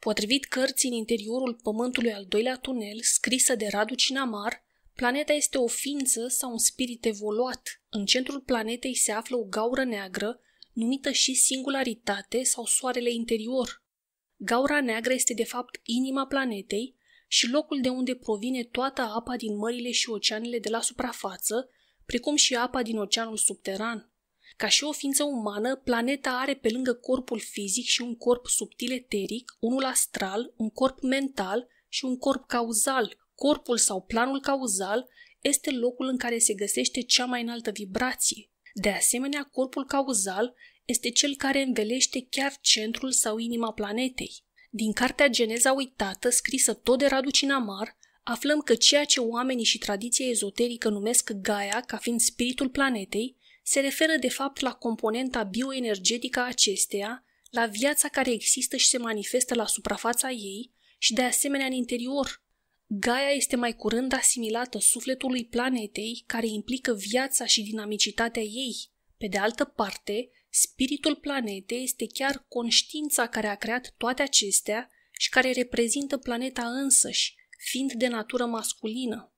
Potrivit cărții în interiorul Pământului al doilea tunel, scrisă de Radu Cinamar, planeta este o ființă sau un spirit evoluat. În centrul planetei se află o gaură neagră, numită și singularitate sau soarele interior. Gaura neagră este de fapt inima planetei și locul de unde provine toată apa din mările și oceanele de la suprafață, precum și apa din oceanul subteran. Ca și o ființă umană, planeta are pe lângă corpul fizic și un corp subtil eteric, unul astral, un corp mental și un corp cauzal. Corpul sau planul cauzal este locul în care se găsește cea mai înaltă vibrație. De asemenea, corpul cauzal este cel care învelește chiar centrul sau inima planetei. Din cartea Geneza uitată, scrisă tot de Radu Cinamar, aflăm că ceea ce oamenii și tradiția ezoterică numesc Gaia ca fiind spiritul planetei, se referă de fapt la componenta bioenergetică a acesteia, la viața care există și se manifestă la suprafața ei și de asemenea în interior. Gaia este mai curând asimilată sufletului planetei, care implică viața și dinamicitatea ei. Pe de altă parte, spiritul planetei este chiar conștiința care a creat toate acestea și care reprezintă planeta însăși, fiind de natură masculină.